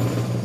you